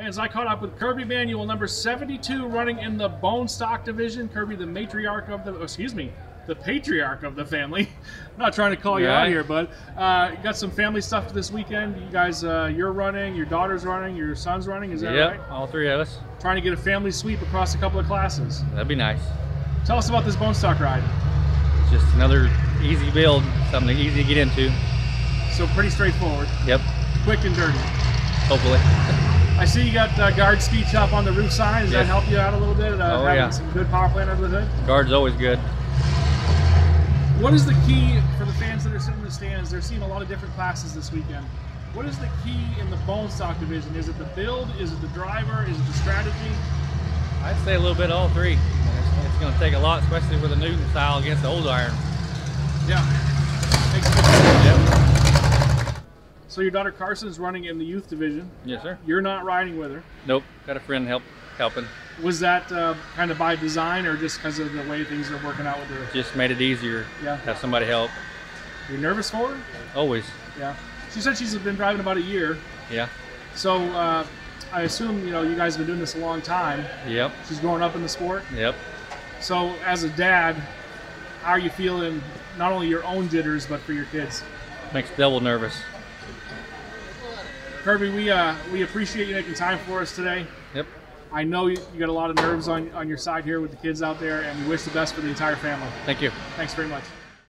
Fans, I caught up with Kirby Manuel, number 72, running in the bone stock division. Kirby, the matriarch of the, oh, excuse me, the patriarch of the family. I'm not trying to call you out here, but uh, got some family stuff this weekend. You guys, uh, you're running, your daughter's running, your son's running. Is that Yep, right? all three of us. Trying to get a family sweep across a couple of classes. That'd be nice. Tell us about this bone stock ride. It's just another easy build, something easy to get into. So pretty straightforward, Yep, quick and dirty. hopefully. I see you got uh, guard speech up on the roof sign. Does that help you out a little bit? Uh, Oh, having yeah. some good power plant under the hood. Guard's always good. What is the key for the fans that are sitting in the stands? They're seeing a lot of different classes this weekend. What is the key in the bone stock division? Is it the build? Is it the driver? Is it the strategy? I'd say a little bit of all three. It's, it's going to take a lot, especially with the Newton style against the old iron. Yeah. Makes a difference. Yep. So your daughter Carson's running in the youth division. Yes, sir. You're not riding with her. Nope. Got a friend help helping. Was that uh, kind of by design or just because of the way things are working out with her? Just made it easier. Yeah. Have somebody help. Are you nervous for her? Always. Yeah. She said she's been driving about a year. Yeah. So uh, I assume you know you guys have been doing this a long time. Yep. She's growing up in the sport. Yep. So as a dad, how are you feeling? Not only your own jitters, but for your kids. Makes double nervous. Kirby, we uh, we appreciate you making time for us today. Yep. I know you, you got a lot of nerves on on your side here with the kids out there, and we wish the best for the entire family. Thank you. Thanks very much.